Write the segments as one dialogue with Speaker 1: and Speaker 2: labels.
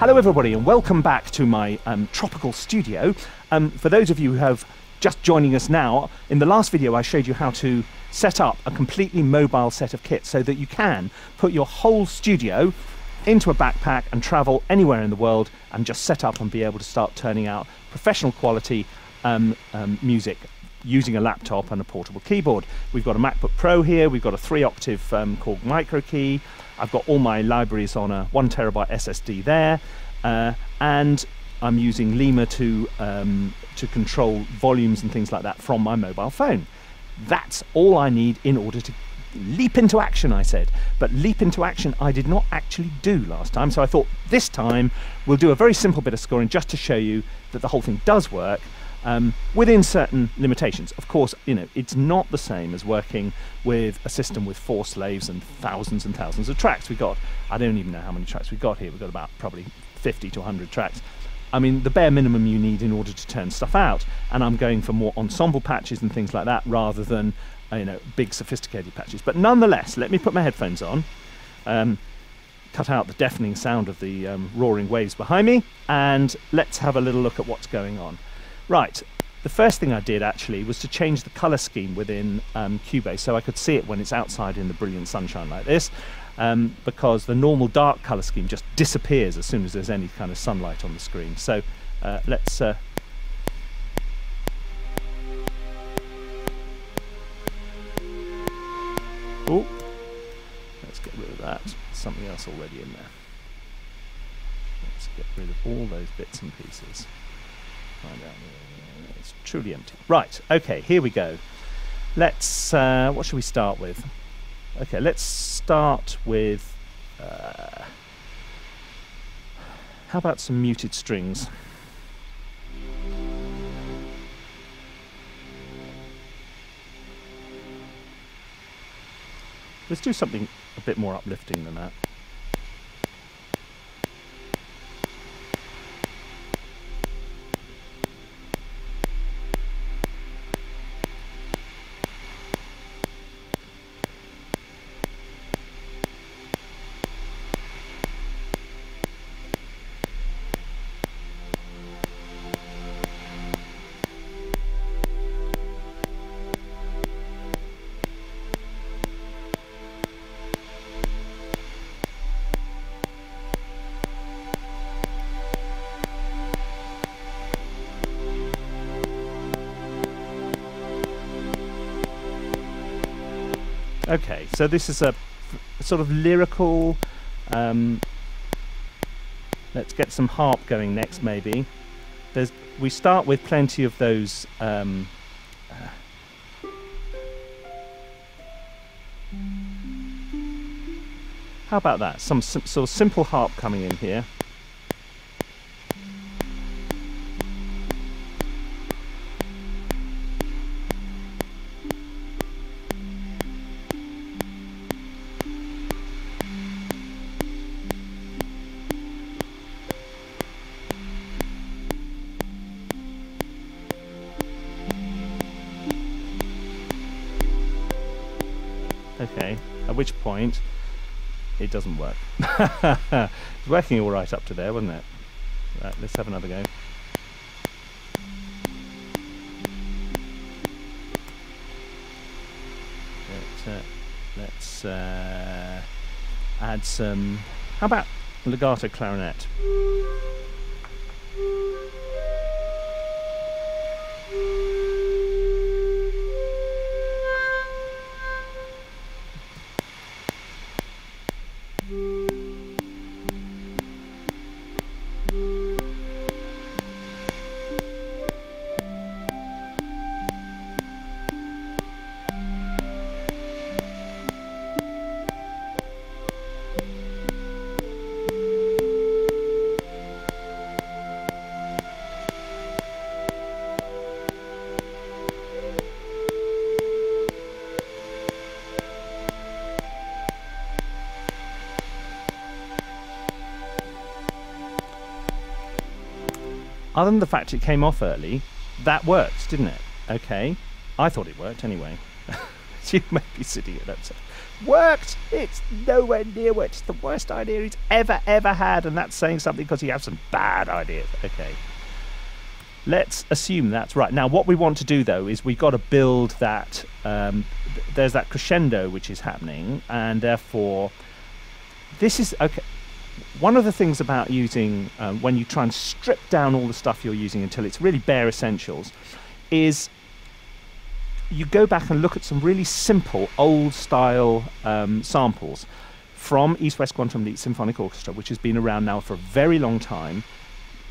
Speaker 1: Hello, everybody, and welcome back to my um, tropical studio. Um, for those of you who have just joining us now, in the last video I showed you how to set up a completely mobile set of kits so that you can put your whole studio into a backpack and travel anywhere in the world and just set up and be able to start turning out professional quality um, um, music using a laptop and a portable keyboard. We've got a MacBook Pro here, we've got a three octave um, Korg micro key, I've got all my libraries on a one terabyte SSD there, uh, and I'm using Lima to, um, to control volumes and things like that from my mobile phone. That's all I need in order to leap into action, I said. But leap into action I did not actually do last time, so I thought this time we'll do a very simple bit of scoring just to show you that the whole thing does work um, within certain limitations. Of course, you know, it's not the same as working with a system with four slaves and thousands and thousands of tracks. We got, I don't even know how many tracks we got here. We've got about probably 50 to 100 tracks. I mean, the bare minimum you need in order to turn stuff out. And I'm going for more ensemble patches and things like that rather than, uh, you know, big sophisticated patches. But nonetheless, let me put my headphones on. Um, cut out the deafening sound of the um, roaring waves behind me, and let's have a little look at what's going on. Right, the first thing I did actually was to change the color scheme within um, Cubase so I could see it when it's outside in the brilliant sunshine like this um, because the normal dark color scheme just disappears as soon as there's any kind of sunlight on the screen. So uh, let's uh, Oh, let's get rid of that. Something else already in there. Let's get rid of all those bits and pieces. Find out. It's truly empty. Right, okay, here we go. Let's, uh, what should we start with? Okay, let's start with, uh, how about some muted strings? Let's do something a bit more uplifting than that. Okay, so this is a, sort of lyrical. Um, let's get some harp going next, maybe. There's we start with plenty of those. Um, uh, how about that? Some sim sort of simple harp coming in here. Okay, at which point it doesn't work. it's working all right up to there, wasn't it? Right, let's have another go. But, uh, let's uh, add some. How about legato clarinet? Other than the fact it came off early, that worked, didn't it? Okay. I thought it worked anyway. you may be sitting at home saying, worked. It's nowhere near worked. It's the worst idea he's ever, ever had. And that's saying something because he has some bad ideas. Okay. Let's assume that's right. Now, what we want to do though is we've got to build that. Um, th- there's that crescendo which is happening, and therefore, this is okay. One of the things about using um, when you try and strip down all the stuff you're using until it's really bare essentials is you go back and look at some really simple old style um, samples from East West Quantum Leap Symphonic Orchestra, which has been around now for a very long time.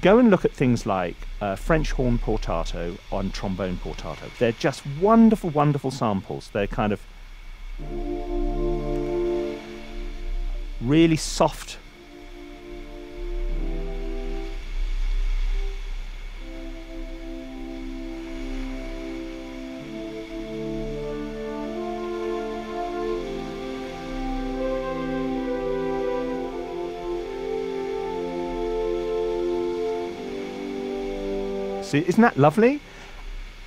Speaker 1: Go and look at things like uh, French horn portato on trombone portato. They're just wonderful, wonderful samples. They're kind of really soft. See, isn't that lovely?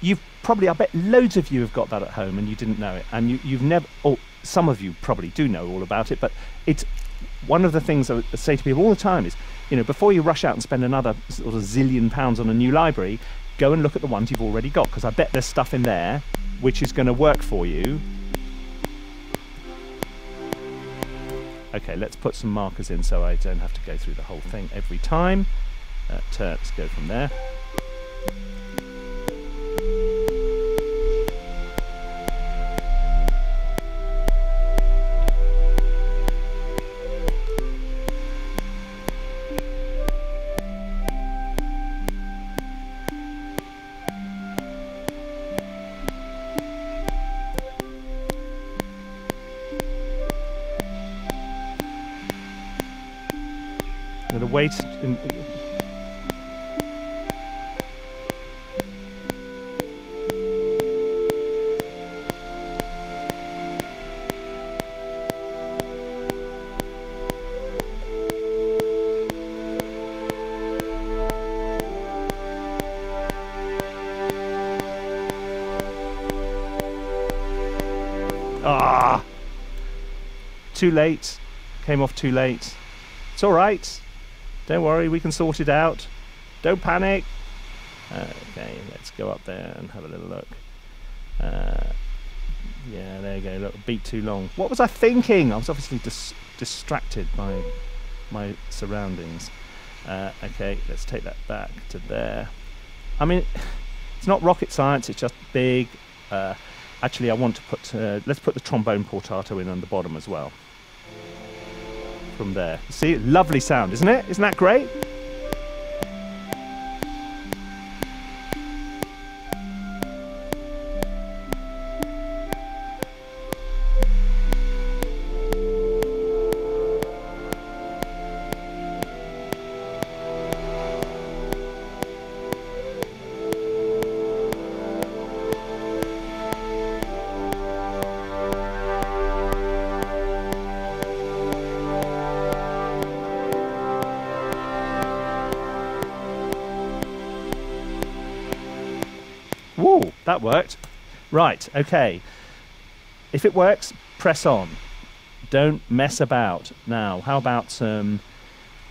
Speaker 1: You've probably, I bet loads of you have got that at home and you didn't know it. And you, you've never, or some of you probably do know all about it, but it's one of the things I say to people all the time is, you know, before you rush out and spend another sort of zillion pounds on a new library, go and look at the ones you've already got because I bet there's stuff in there which is going to work for you. Okay, let's put some markers in so I don't have to go through the whole thing every time. Uh, let's go from there. Going to wait. In, ah! Too late. Came off too late. It's all right. Don't worry, we can sort it out. Don't panic. Uh, okay, let's go up there and have a little look. Uh, yeah, there you go. Look, beat too long. What was I thinking? I was obviously dis- distracted by my surroundings. Uh, okay, let's take that back to there. I mean, it's not rocket science. It's just big. Uh, actually, I want to put. Uh, let's put the trombone portato in on the bottom as well from there. See, lovely sound, isn't it? Isn't that great? That worked. Right, okay. If it works, press on. Don't mess about. Now, how about some.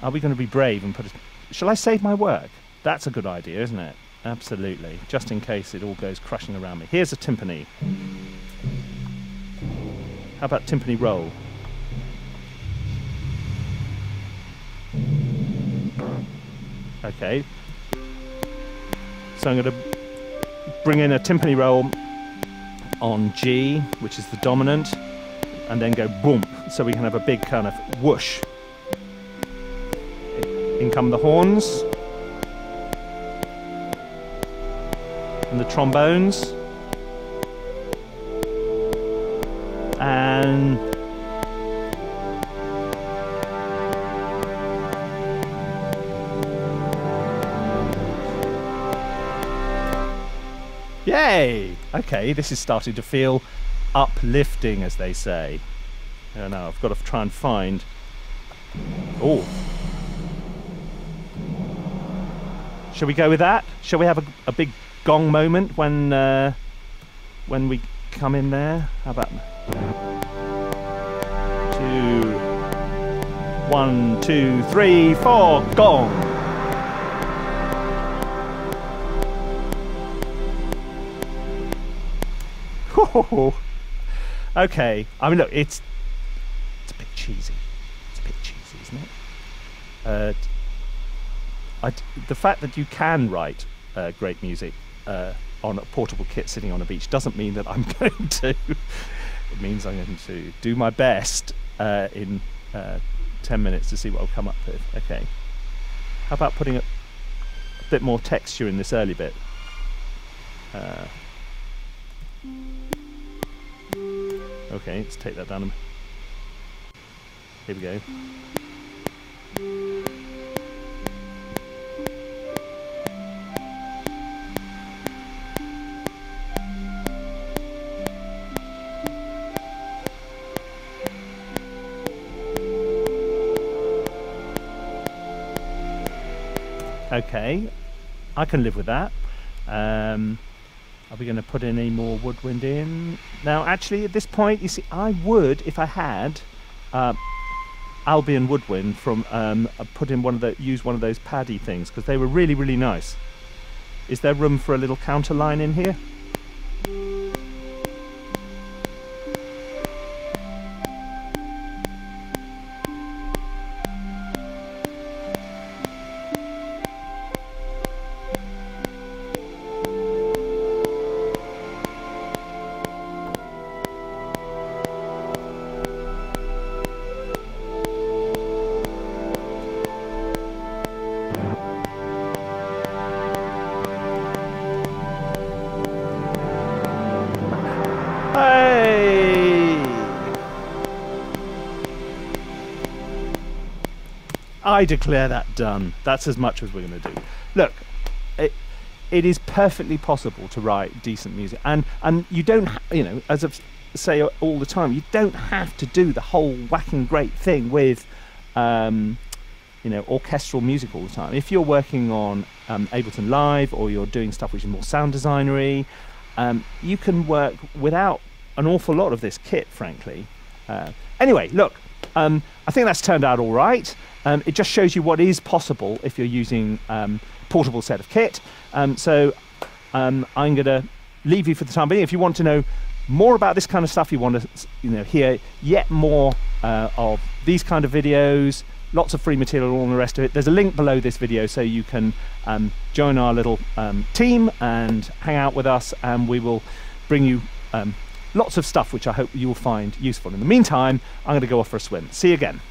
Speaker 1: Are we going to be brave and put a. Shall I save my work? That's a good idea, isn't it? Absolutely. Just in case it all goes crashing around me. Here's a timpani. How about timpani roll? Okay. So I'm going to bring in a timpani roll on G, which is the dominant, and then go boom, so we can have a big kind of whoosh. In come the horns. And the trombones, and Yay! Okay, this is starting to feel uplifting, as they say. I know, I've got to try and find. Oh. Shall we go with that? Shall we have a, a big gong moment when uh, when we come in there. How about two, one, two, three, four, gong. okay, I mean, look, it's it's a bit cheesy. It's a bit cheesy, isn't it? Uh, I, the fact that you can write uh, great music uh, on a portable kit sitting on a beach doesn't mean that I'm going to. it means I'm going to do my best uh, in uh, 10 minutes to see what I'll come up with. Okay. How about putting a, a bit more texture in this early bit? Uh, okay, let's take that down. Here we go. Okay, I can live with that. Um, are we going to put any more woodwind in? Now, actually, at this point, you see, I would, if I had, uh, Albion woodwind from um, uh, put in one of the use one of those paddy things because they were really really nice. Is there room for a little counter line in here? I declare that done. That's as much as we're going to do. Look, it, it is perfectly possible to write decent music, and and you don't, you know, as I say all the time, you don't have to do the whole whacking great thing with, um, you know, orchestral music all the time. If you're working on um, Ableton Live or you're doing stuff which is more sound designery, um, you can work without an awful lot of this kit, frankly. Uh, anyway, look, um, I think that's turned out all right. Um, it just shows you what is possible if you're using um, portable set of kit. Um, so um, I'm going to leave you for the time being. If you want to know more about this kind of stuff, you want to you know hear yet more uh, of these kind of videos, lots of free material, all the rest of it. There's a link below this video so you can um, join our little um, team and hang out with us, and we will bring you lots of stuff which I hope you will find useful. In the meantime, I'm going to go off for a swim. See you again.